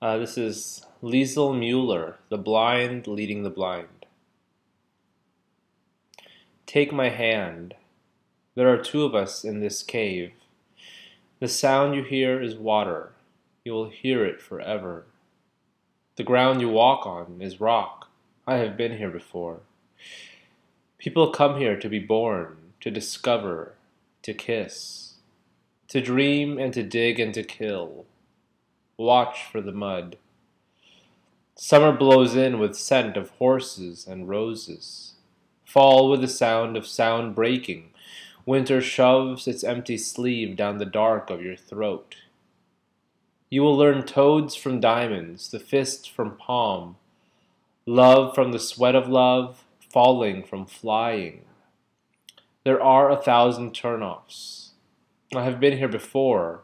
Uh, this is Lisel Mueller, The Blind Leading the Blind. Take my hand. There are two of us in this cave. The sound you hear is water. You will hear it forever. The ground you walk on is rock. I have been here before. People come here to be born, to discover, to kiss, to dream and to dig and to kill watch for the mud. Summer blows in with scent of horses and roses. Fall with the sound of sound breaking. Winter shoves its empty sleeve down the dark of your throat. You will learn toads from diamonds, the fist from palm, love from the sweat of love, falling from flying. There are a thousand turnoffs. I have been here before,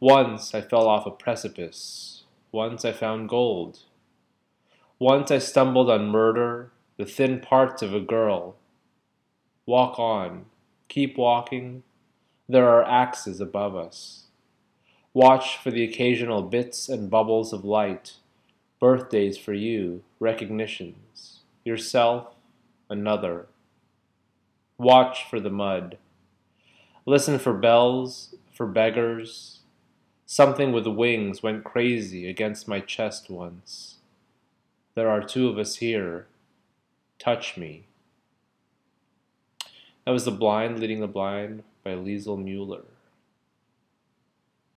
once I fell off a precipice. Once I found gold. Once I stumbled on murder, the thin parts of a girl. Walk on. Keep walking. There are axes above us. Watch for the occasional bits and bubbles of light. Birthdays for you, recognitions. Yourself, another. Watch for the mud. Listen for bells, for beggars, Something with wings went crazy against my chest once. There are two of us here. Touch me. That was The Blind Leading the Blind by Lisel Mueller.